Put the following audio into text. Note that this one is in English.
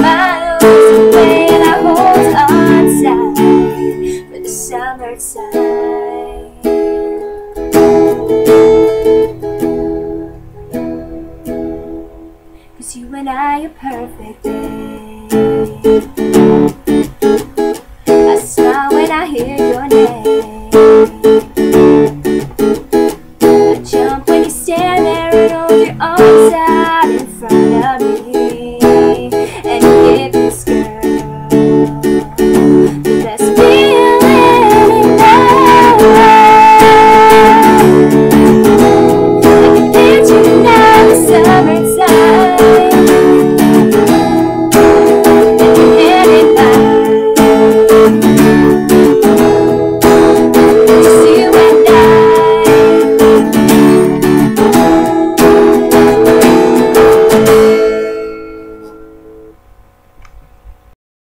miles away I hold on tight for the summertime. Cause you and I are perfect, babe. I smile when I hear your name. I jump when you stand there and hold your arms out in front of me.